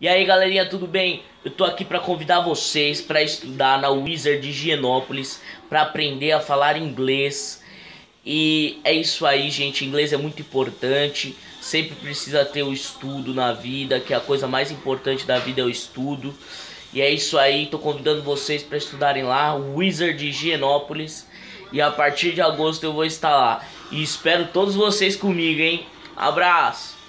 E aí galerinha, tudo bem? Eu tô aqui para convidar vocês para estudar na Wizard de Higienópolis, para aprender a falar inglês. E é isso aí, gente, inglês é muito importante, sempre precisa ter o estudo na vida, que é a coisa mais importante da vida é o estudo. E é isso aí, tô convidando vocês para estudarem lá, Wizard de Higienópolis. E a partir de agosto eu vou estar lá. E espero todos vocês comigo, hein? Abraço!